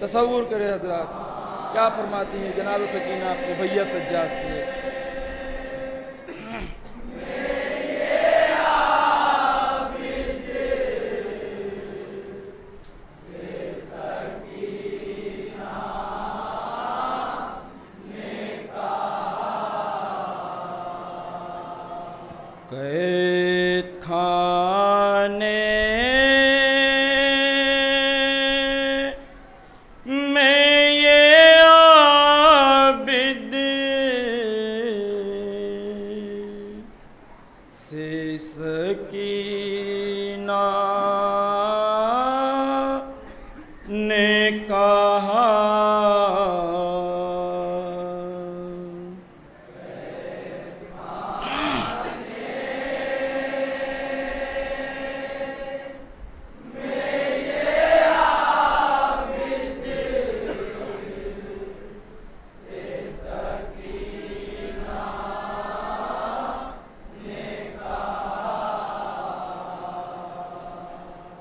تصور کرے حضرات کیا فرماتی ہیں؟ جناب سکینہ آپ کو بھیا سجاز تھے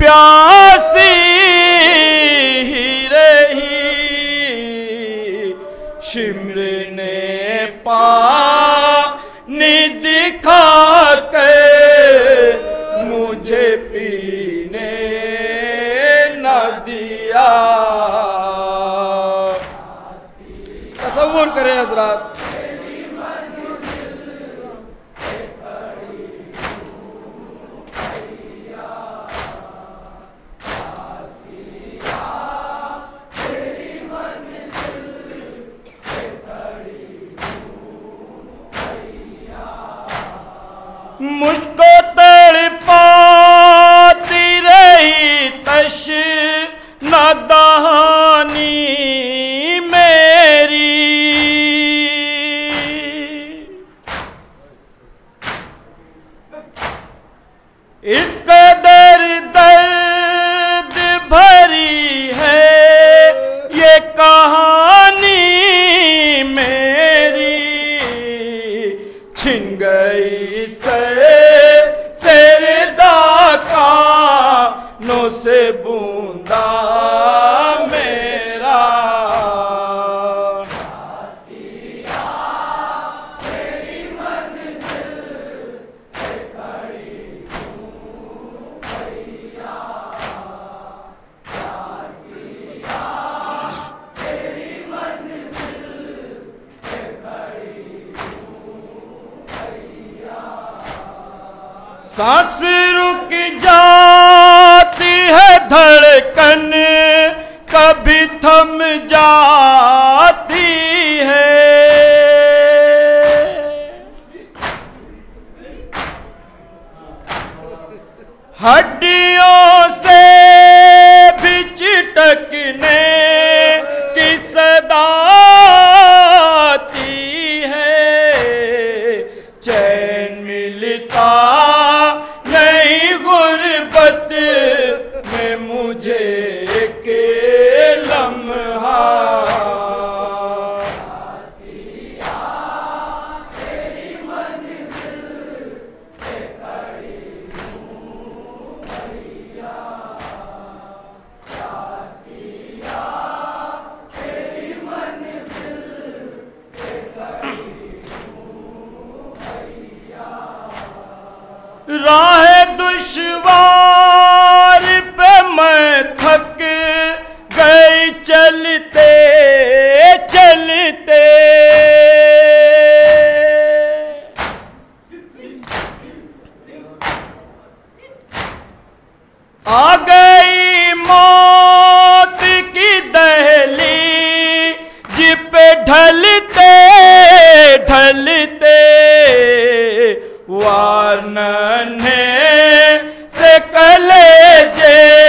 پیاسی گئی سر سردا کا نو سے بو سانس رک جاتی ہے دھڑکن کبھی تھم جاتی ہے۔ ہڈیوں سے تھک گئی چلتے چلتے۔ آ گئی موت کی دہلی، جپ ڈھلتے ڈھلتے۔ وارن سے کلے جے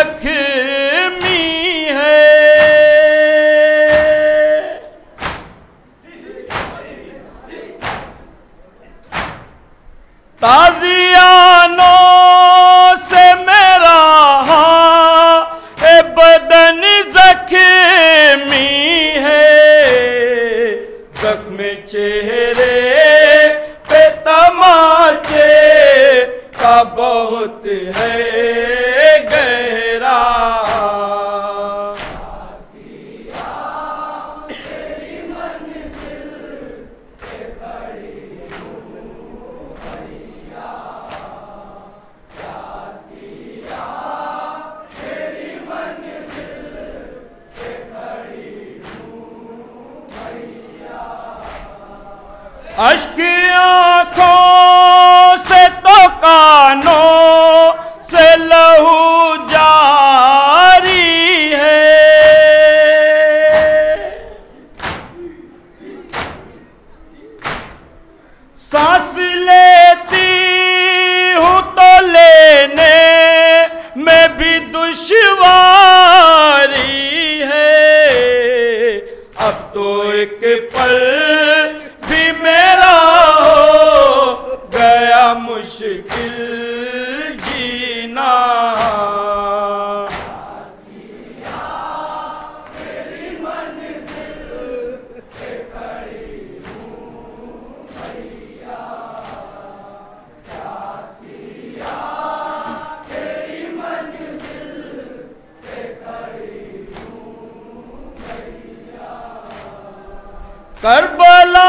زخمی ہے۔ تاز پاس لیتی ہوں تو لینے میں بھی دشواری ہے۔ اب تو ایک پل ¡Carbala!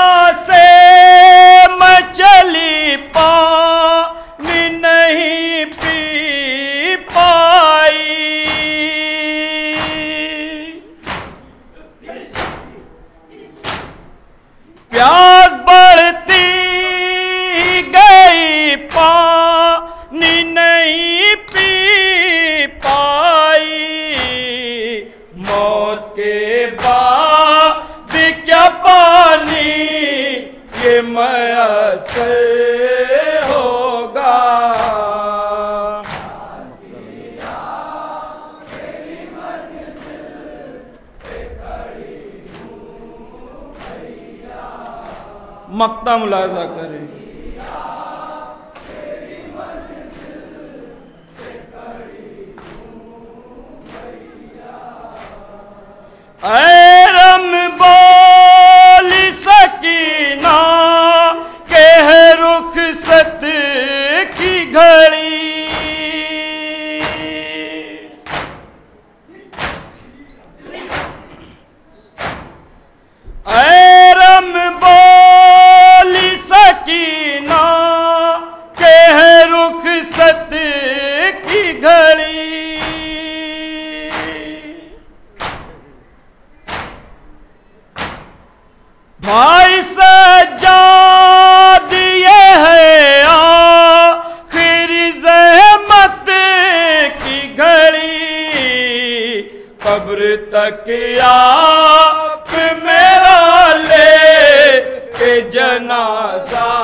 کا ملاحظہ کریں۔ اے تک آپ میرا لے کے جنازہ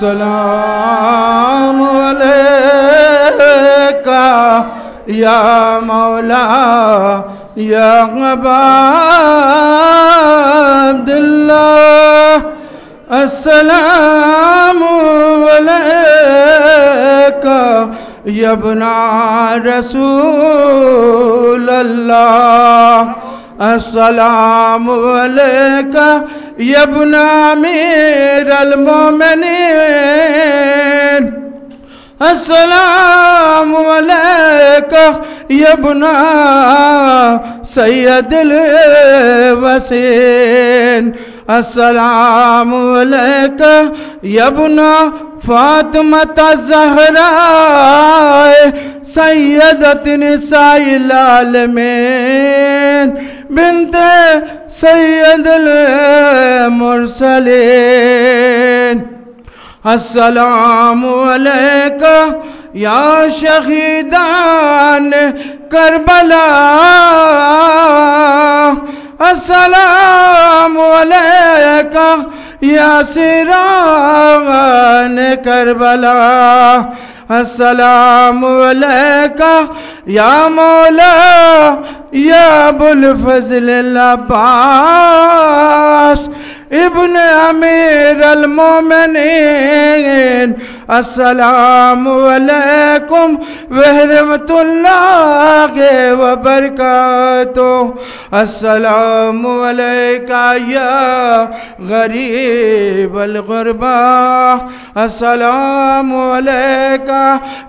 السلام علیکہ یا مولا یا غبا عبداللہ السلام علیکہ یا ابن رسول اللہ السلام علیکہ یا ابن امیر المومنین۔ السلام علیکہ۔ یا ابن سید الوسین السلام علیکہ۔ یا ابن فاطمة الزہراء سیدت نساء العالمین۔ بنت سید المرسلین۔ السلام علیکہ یا شہیدان کربلا۔ السلام علیکہ یا سیران کربلا۔ السلام علیکہ یا مولا یا ابو الفضل العباس ابن امیر المومنین السلام عليكم ورحمة الله وبركاته. السلام عليك يا غريب الغربة. السلام عليك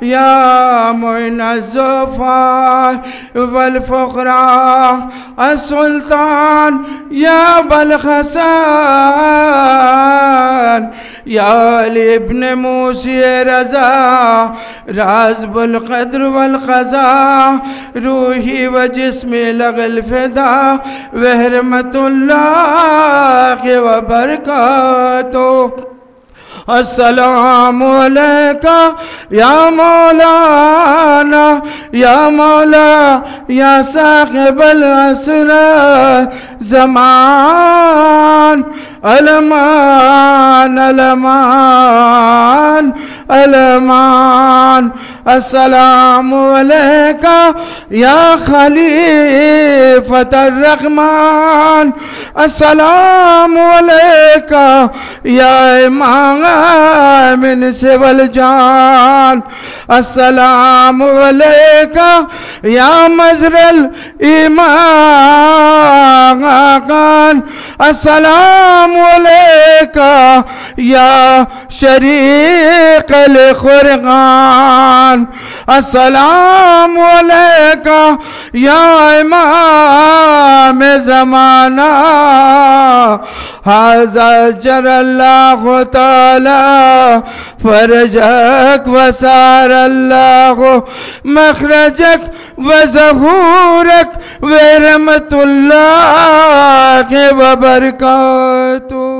يا معين الزفاء والفقراء السلطان يا بالخسان يا لابن موسى موسی رضا راز بالقدر والقضا روحی و جسمی لغ الفدا وحرمت اللہ وبرکاتہ السلام عليك يا مولانا يا مولا يا صاحب الأسرة زمان الأمان الأمان الأمان السلام علیکہ یا خلیفت الرحمن. السلام علیکہ یا امام من سول جان السلام علیکہ یا مزر الایمان السلام علیکہ یا شریق الخرغان السلام علیکہ یا امام زمانہ۔ حاضر جر اللہ تعالی فرجک وسار اللہ مخرجک وظہورک ورحمت اللہ وبرکاتہ